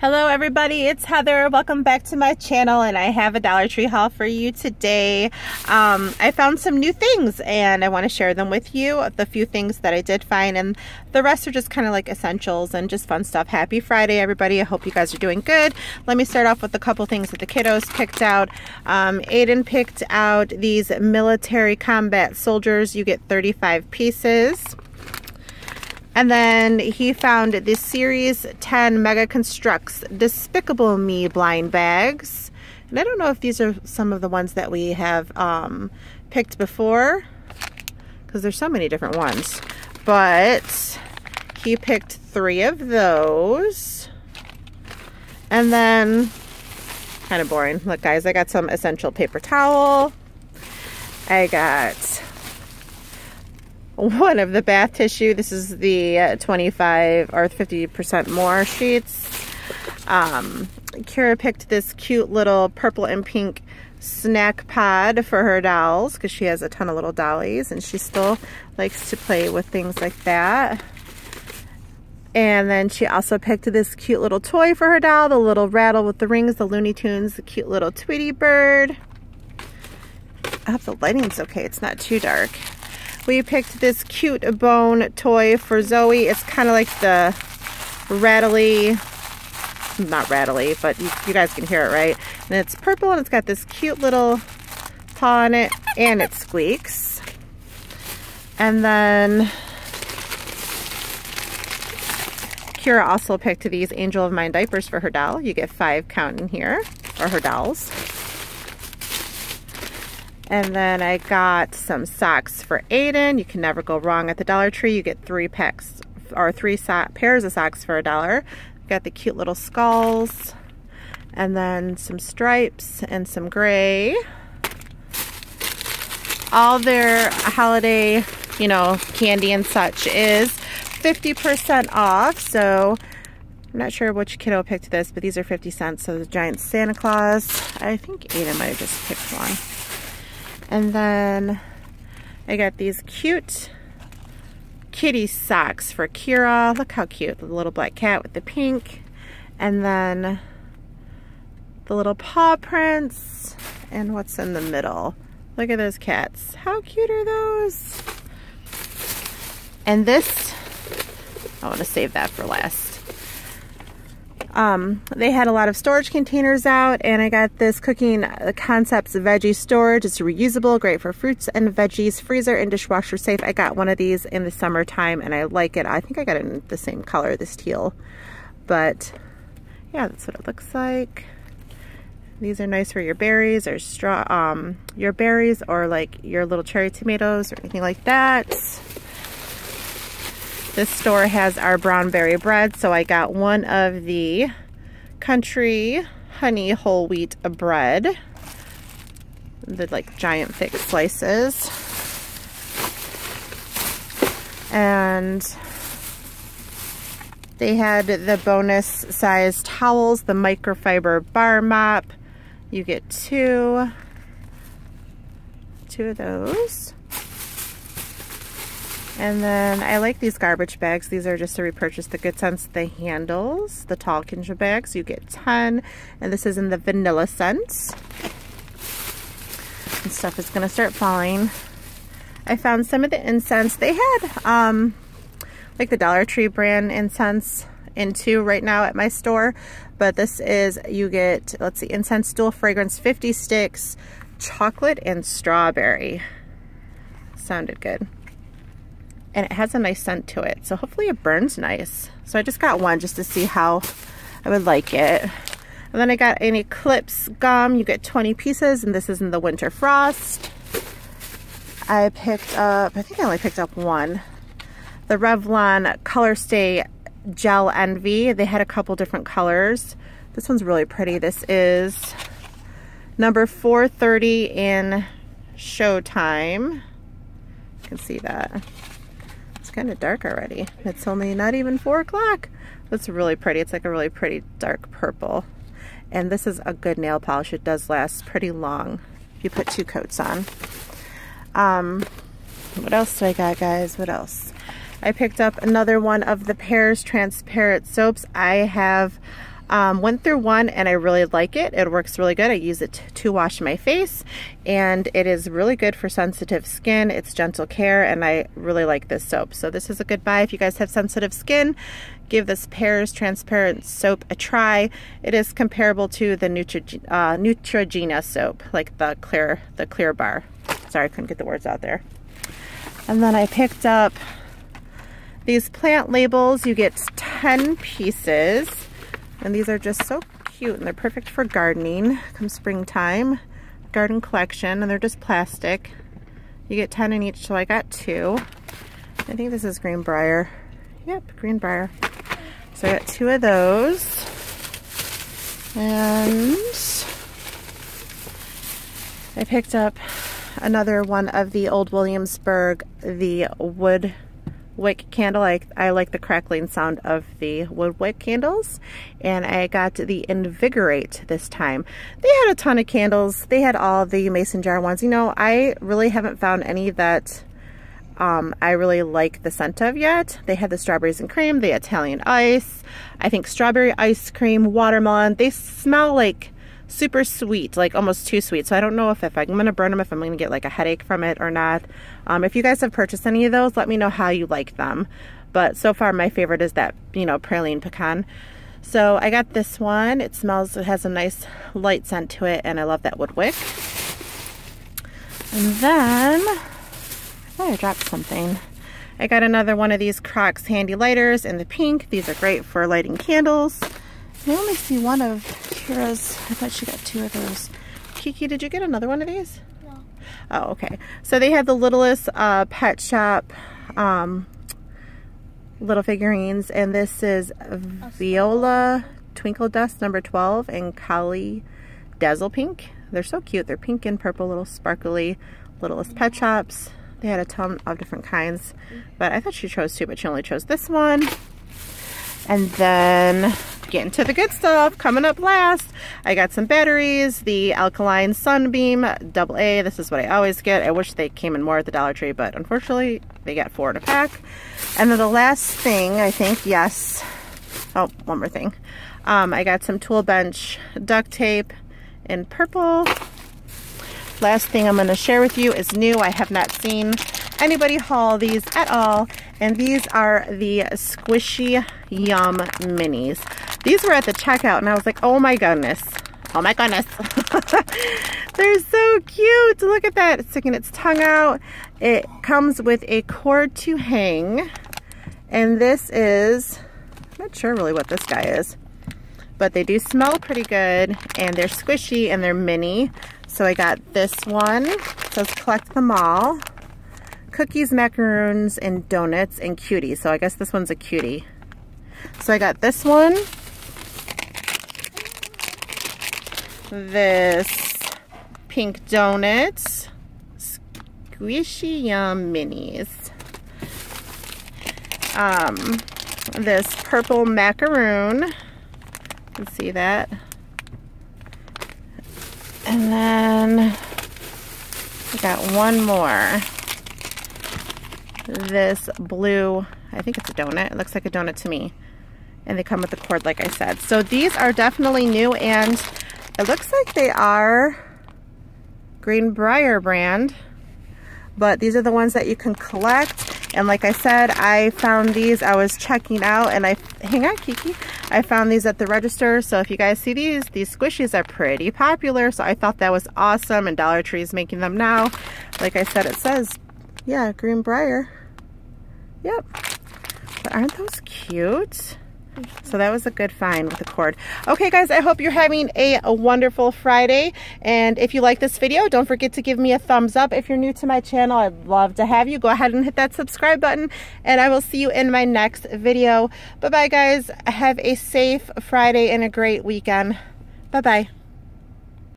Hello everybody, it's Heather. Welcome back to my channel and I have a Dollar Tree haul for you today. Um, I found some new things and I want to share them with you. The few things that I did find and the rest are just kind of like essentials and just fun stuff. Happy Friday everybody. I hope you guys are doing good. Let me start off with a couple things that the kiddos picked out. Um, Aiden picked out these military combat soldiers. You get 35 pieces. And then he found the Series 10 Mega Construx Despicable Me blind bags. And I don't know if these are some of the ones that we have um, picked before because there's so many different ones. But he picked three of those. And then, kind of boring. Look guys, I got some essential paper towel. I got one of the bath tissue. This is the uh, 25 or 50% more sheets. Um, Kira picked this cute little purple and pink snack pod for her dolls because she has a ton of little dollies and she still likes to play with things like that. And then she also picked this cute little toy for her doll, the little rattle with the rings, the Looney Tunes, the cute little Tweety bird. I hope the lighting's okay, it's not too dark. We picked this cute bone toy for Zoe. It's kind of like the rattly, not rattly, but you, you, guys can hear it, right? And it's purple and it's got this cute little paw on it and it squeaks. And then Kira also picked these Angel of Mine diapers for her doll. You get five count in here, or her dolls. And then I got some socks for Aiden. You can never go wrong at the Dollar Tree. You get three packs or three so pairs of socks for a dollar. Got the cute little skulls and then some stripes and some gray. All their holiday, you know, candy and such is 50% off. So I'm not sure which kiddo picked this, but these are 50 cents. So the giant Santa Claus. I think Aiden might have just picked one. And then I got these cute kitty socks for Kira. Look how cute, the little black cat with the pink. And then the little paw prints and what's in the middle. Look at those cats. How cute are those? And this, I want to save that for last. Um, they had a lot of storage containers out and I got this Cooking Concepts Veggie Storage. It's reusable, great for fruits and veggies, freezer and dishwasher safe. I got one of these in the summertime and I like it. I think I got it in the same color, this teal. But yeah, that's what it looks like. These are nice for your berries or straw, um, your berries or like your little cherry tomatoes or anything like that. This store has our Brownberry bread, so I got one of the country honey whole wheat bread. The like giant thick slices. And they had the bonus size towels, the microfiber bar mop. You get two, two of those. And then I like these garbage bags. These are just to repurchase the Good Sense, the handles, the tall Kinja bags. You get 10. And this is in the vanilla scent. And stuff is going to start falling. I found some of the incense. They had um, like the Dollar Tree brand incense into right now at my store. But this is, you get, let's see, incense dual fragrance, 50 sticks, chocolate and strawberry. Sounded good and it has a nice scent to it. So hopefully it burns nice. So I just got one just to see how I would like it. And then I got an Eclipse gum. You get 20 pieces and this is in the Winter Frost. I picked up, I think I only picked up one. The Revlon Color Stay Gel Envy. They had a couple different colors. This one's really pretty. This is number 430 in Showtime. You can see that kind of dark already. It's only not even four o'clock. That's really pretty. It's like a really pretty dark purple. And this is a good nail polish. It does last pretty long if you put two coats on. Um, what else do I got, guys? What else? I picked up another one of the Pears Transparent Soaps. I have Um, went through one and I really like it. It works really good. I use it to wash my face and it is really good for sensitive skin. It's gentle care and I really like this soap. So this is a good buy if you guys have sensitive skin. Give this Pears Transparent Soap a try. It is comparable to the Neutrogena, uh, Neutrogena soap, like the clear, the clear bar. Sorry, I couldn't get the words out there. And then I picked up these plant labels. You get 10 pieces. And these are just so cute and they're perfect for gardening come springtime. Garden collection and they're just plastic. You get 10 in each, so I got two. I think this is Greenbrier. Yep, Greenbrier. So I got two of those. And I picked up another one of the Old Williamsburg, the wood wick candle. I, I like the crackling sound of the wood wick candles. And I got the Invigorate this time. They had a ton of candles. They had all the mason jar ones. You know, I really haven't found any that um, I really like the scent of yet. They had the strawberries and cream, the Italian ice, I think strawberry ice cream, watermelon. They smell like super sweet, like almost too sweet. So I don't know if, if I'm going to burn them, if I'm going to get like a headache from it or not. Um, if you guys have purchased any of those, let me know how you like them. But so far my favorite is that, you know, praline pecan. So I got this one. It smells, it has a nice light scent to it and I love that wood wick. And then, oh, I dropped something. I got another one of these Crocs handy lighters in the pink. These are great for lighting candles. I only see one of Kira's. I thought she got two of those. Kiki, did you get another one of these? No. Oh, okay. So they had the littlest uh, pet shop um, little figurines, and this is Viola Twinkle Dust number 12 and Kali Dazzle Pink. They're so cute. They're pink and purple, little sparkly, littlest pet shops. They had a ton of different kinds, but I thought she chose two, but she only chose this one. And then getting to the good stuff coming up last. I got some batteries, the Alkaline Sunbeam double A. This is what I always get. I wish they came in more at the Dollar Tree, but unfortunately they got four in a pack. And then the last thing, I think, yes. Oh, one more thing. Um, I got some Tool Bench duct tape in purple. Last thing I'm going to share with you is new. I have not seen anybody haul these at all. And these are the Squishy Yum Minis. These were at the checkout and I was like, oh my goodness. Oh my goodness. They're so cute. Look at that. It's sticking its tongue out. It comes with a cord to hang. And this is, I'm not sure really what this guy is. But they do smell pretty good and they're squishy and they're mini. So I got this one. It says collect them all cookies, macaroons, and donuts, and cuties. So I guess this one's a cutie. So I got this one. This pink donuts. Squishy Yum Minis. Um, this purple macaroon. You see that. And then I got one more this blue, I think it's a donut. It looks like a donut to me. And they come with the cord, like I said. So these are definitely new and it looks like they are Greenbrier brand. But these are the ones that you can collect. And like I said, I found these, I was checking out and I, hang on Kiki, I found these at the register. So if you guys see these, these squishies are pretty popular. So I thought that was awesome and Dollar Tree is making them now. Like I said, it says, yeah, Greenbrier. Yep. But aren't those cute? So that was a good find with the cord. Okay, guys, I hope you're having a, a, wonderful Friday. And if you like this video, don't forget to give me a thumbs up. If you're new to my channel, I'd love to have you. Go ahead and hit that subscribe button. And I will see you in my next video. Bye-bye, guys. Have a safe Friday and a great weekend. Bye-bye.